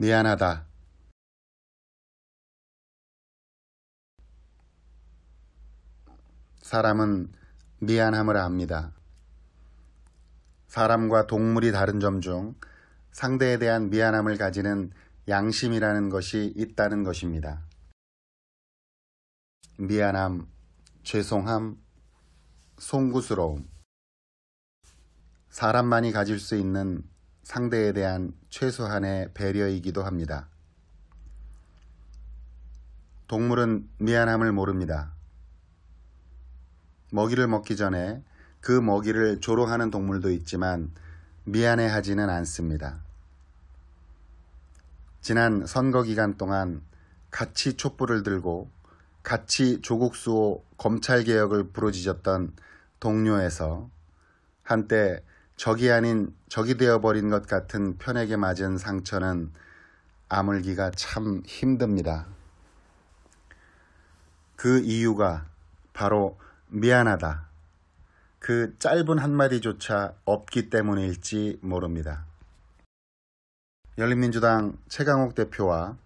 미안하다. 사람은 미안함을 압니다. 사람과 동물이 다른 점 중 상대에 대한 미안함을 가지는 양심이라는 것이 있다는 것입니다. 미안함, 죄송함, 송구스러움. 사람만이 가질 수 있는 상대에 대한 최소한의 배려이기도 합니다. 동물은 미안함을 모릅니다. 먹이를 먹기 전에 그 먹이를 조롱하는 동물도 있지만 미안해 하지는 않습니다. 지난 선거 기간 동안 같이 촛불을 들고 같이 조국 수호 검찰 개혁을 부르짖었던 동료에서 한때 적이 아닌 적이 되어버린 것 같은 편에게 맞은 상처는 아물기가 참 힘듭니다. 그 이유가 바로 미안하다. 그 짧은 한마디조차 없기 때문일지 모릅니다. 열린민주당 최강욱 대표와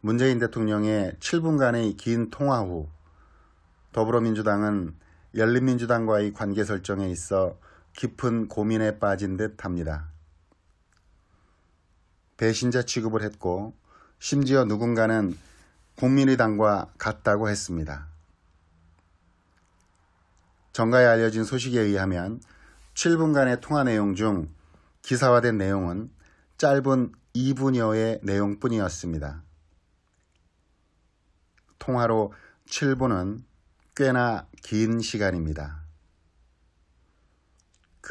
문재인 대통령의 7분간의 긴 통화 후 더불어민주당은 열린민주당과의 관계 설정에 있어 깊은 고민에 빠진 듯 합니다. 배신자 취급을 했고 심지어 누군가는 국민의당과 같다고 했습니다. 정가에 알려진 소식에 의하면 7분간의 통화 내용 중 기사화된 내용은 짧은 2분여의 내용뿐이었습니다. 통화로 7분은 꽤나 긴 시간입니다.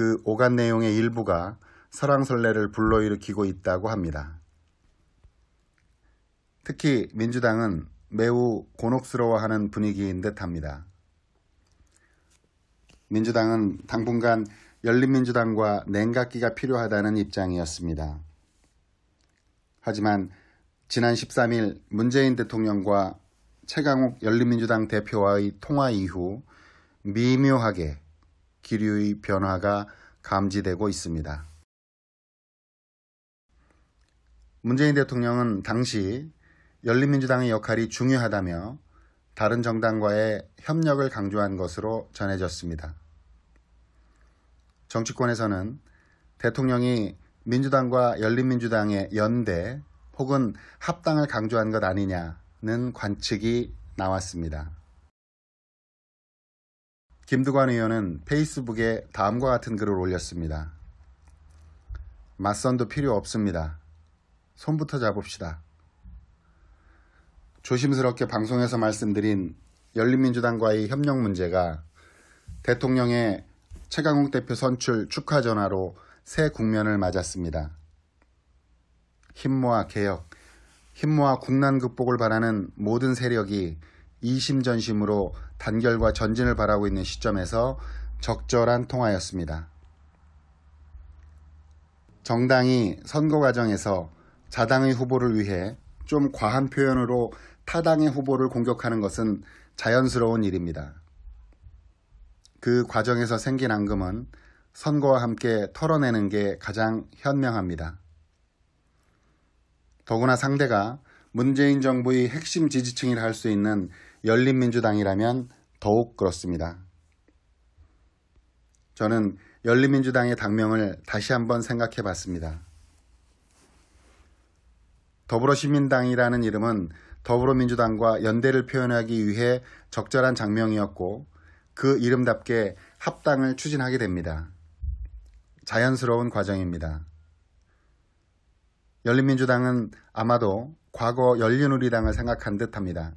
그 오간 내용의 일부가 설왕설래를 불러일으키고 있다고 합니다. 특히 민주당은 매우 곤혹스러워하는 분위기인 듯 합니다. 민주당은 당분간 열린민주당과 냉각기가 필요하다는 입장이었습니다. 하지만 지난 13일 문재인 대통령과 최강욱 열린민주당 대표와의 통화 이후 미묘하게 기류의 변화가 감지되고 있습니다. 문재인 대통령은 당시 열린민주당의 역할이 중요하다며 다른 정당과의 협력을 강조한 것으로 전해졌습니다. 정치권에서는 대통령이 민주당과 열린민주당의 연대 혹은 합당을 강조한 것 아니냐는 관측이 나왔습니다. 김두관 의원은 페이스북에 다음과 같은 글을 올렸습니다. 맞선도 필요 없습니다. 손부터 잡읍시다. 조심스럽게 방송에서 말씀드린 열린민주당과의 협력 문제가 대통령의 최강욱 대표 선출 축하 전화로 새 국면을 맞았습니다. 힘모아 개혁, 힘모아 국난 극복을 바라는 모든 세력이 이심 전심으로 단결과 전진을 바라고 있는 시점에서 적절한 통화였습니다. 정당이 선거 과정에서 자당의 후보를 위해 좀 과한 표현으로 타당의 후보를 공격하는 것은 자연스러운 일입니다. 그 과정에서 생긴 앙금은 선거와 함께 털어내는 게 가장 현명합니다. 더구나 상대가 문재인 정부의 핵심 지지층이라 할 수 있는 열린민주당이라면 더욱 그렇습니다. 저는 열린민주당의 당명을 다시 한번 생각해 봤습니다. 더불어시민당이라는 이름은 더불어민주당과 연대를 표현하기 위해 적절한 장명이었고 그 이름답게 합당을 추진하게 됩니다. 자연스러운 과정입니다. 열린민주당은 아마도 과거 열린우리당을 생각한 듯 합니다.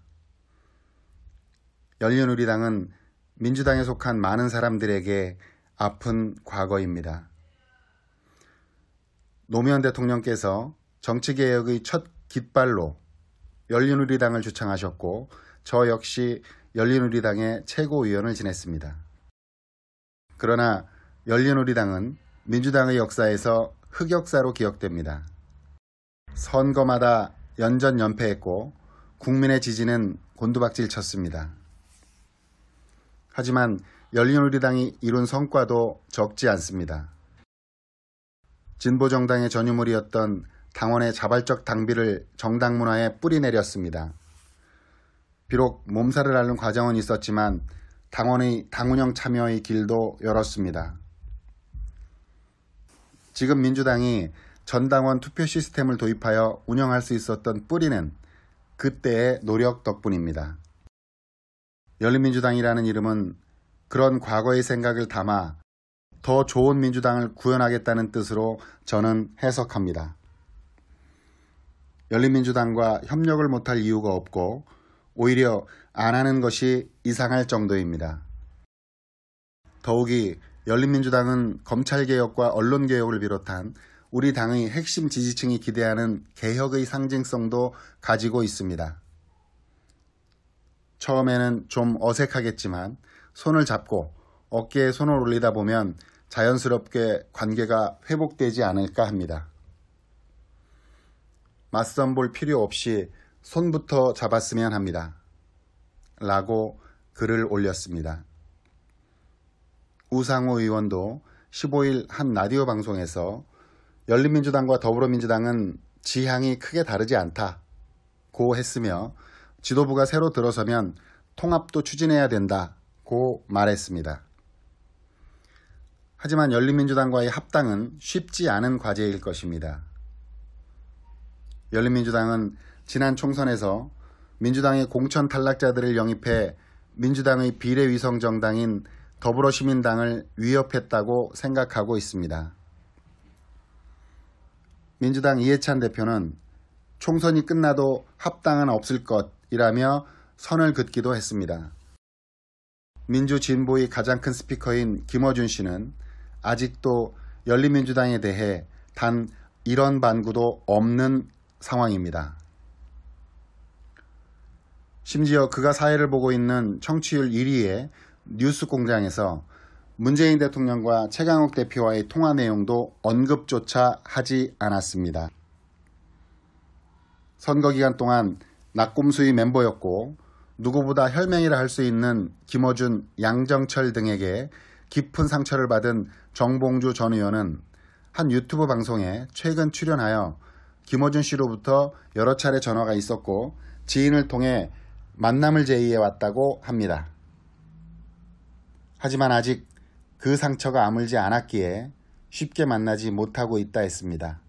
열린우리당은 민주당에 속한 많은 사람들에게 아픈 과거입니다. 노무현 대통령께서 정치개혁의 첫 깃발로 열린우리당을 주창하셨고 저 역시 열린우리당의 최고위원을 지냈습니다. 그러나 열린우리당은 민주당의 역사에서 흑역사로 기억됩니다. 선거마다 연전연패했고 국민의 지지는 곤두박질 쳤습니다. 하지만 열린우리당이 이룬 성과도 적지 않습니다. 진보정당의 전유물이었던 당원의 자발적 당비를 정당 문화에 뿌리내렸습니다. 비록 몸살을 앓는 과정은 있었지만 당원의 당운형 참여의 길도 열었습니다. 지금 민주당이 전당원 투표 시스템을 도입하여 운영할 수 있었던 뿌리는 그때의 노력 덕분입니다. 열린민주당이라는 이름은 그런 과거의 생각을 담아 더 좋은 민주당을 구현하겠다는 뜻으로 저는 해석합니다. 열린민주당과 협력을 못할 이유가 없고 오히려 안 하는 것이 이상할 정도입니다. 더욱이 열린민주당은 검찰개혁과 언론개혁을 비롯한 우리 당의 핵심 지지층이 기대하는 개혁의 상징성도 가지고 있습니다. 처음에는 좀 어색하겠지만 손을 잡고 어깨에 손을 올리다 보면 자연스럽게 관계가 회복되지 않을까 합니다. 맞선 볼 필요 없이 손부터 잡았으면 합니다. 라고 글을 올렸습니다. 우상호 의원도 15일 한 라디오 방송에서 열린민주당과 더불어민주당은 지향이 크게 다르지 않다 고 했으며 지도부가 새로 들어서면 통합도 추진해야 된다고 말했습니다. 하지만 열린민주당과의 합당은 쉽지 않은 과제일 것입니다. 열린민주당은 지난 총선에서 민주당의 공천 탈락자들을 영입해 민주당의 비례위성 정당인 더불어시민당을 위협했다고 생각하고 있습니다. 민주당 이해찬 대표는 총선이 끝나도 합당은 없을 것 이라며 선을 긋기도 했습니다. 민주 진보의 가장 큰 스피커인 김어준 씨는 아직도 열린민주당에 대해 단 이런 반구도 없는 상황입니다. 심지어 그가 사회를 보고 있는 청취율 1위의 뉴스 공장에서 문재인 대통령과 최강욱 대표와의 통화 내용도 언급조차 하지 않았습니다. 선거 기간 동안 낙곰수의 멤버였고 누구보다 혈맹이라 할 수 있는 김어준, 양정철 등에게 깊은 상처를 받은 정봉주 전 의원은 한 유튜브 방송에 최근 출연하여 김어준 씨로부터 여러 차례 전화가 있었고 지인을 통해 만남을 제의해 왔다고 합니다. 하지만 아직 그 상처가 아물지 않았기에 쉽게 만나지 못하고 있다 했습니다.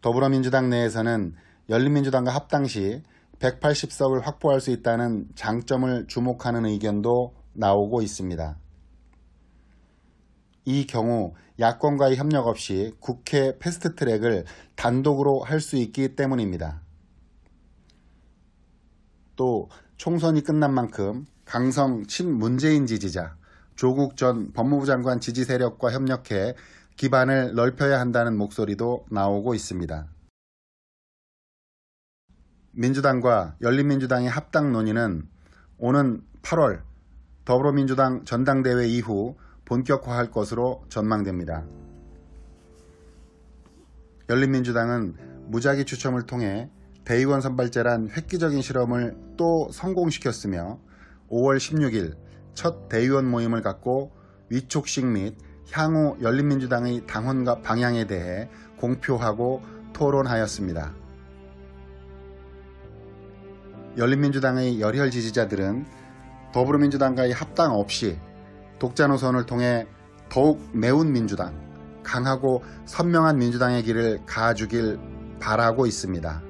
더불어민주당 내에서는 열린민주당과 합당 시 180석을 확보할 수 있다는 장점을 주목하는 의견도 나오고 있습니다. 이 경우 야권과의 협력 없이 국회 패스트트랙을 단독으로 할 수 있기 때문입니다. 또 총선이 끝난 만큼 강성 친문재인 지지자 조국 전 법무부 장관 지지 세력과 협력해 기반을 넓혀야 한다는 목소리도 나오고 있습니다. 민주당과 열린민주당의 합당 논의는 오는 8월 더불어민주당 전당대회 이후 본격화할 것으로 전망됩니다. 열린민주당은 무작위 추첨을 통해 대의원 선발제란 획기적인 실험을 또 성공시켰으며 5월 16일 첫 대의원 모임을 갖고 위촉식 및 향후 열린민주당의 당원과 방향에 대해 공표하고 토론하였습니다. 열린민주당의 열혈 지지자들은 더불어민주당과의 합당 없이 독자 노선을 통해 더욱 매운 민주당, 강하고 선명한 민주당의 길을 가주길 바라고 있습니다.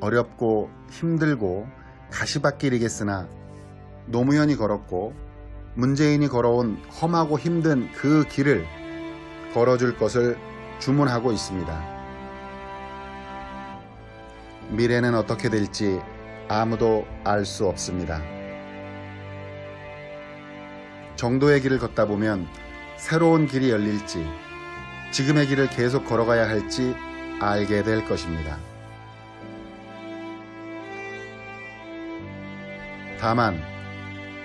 어렵고 힘들고 가시밭길이겠으나 노무현이 걸었고 문재인이 걸어온 험하고 힘든 그 길을 걸어줄 것을 주문하고 있습니다. 미래는 어떻게 될지 아무도 알 수 없습니다. 정도의 길을 걷다 보면 새로운 길이 열릴지 지금의 길을 계속 걸어가야 할지 알게 될 것입니다. 다만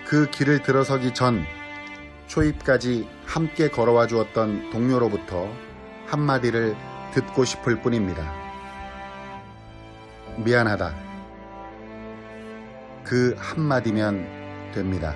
그 길을 들어서기 전 초입까지 함께 걸어와 주었던 동료로부터 한마디를 듣고 싶을 뿐입니다. 미안하다. 그 한마디면 됩니다.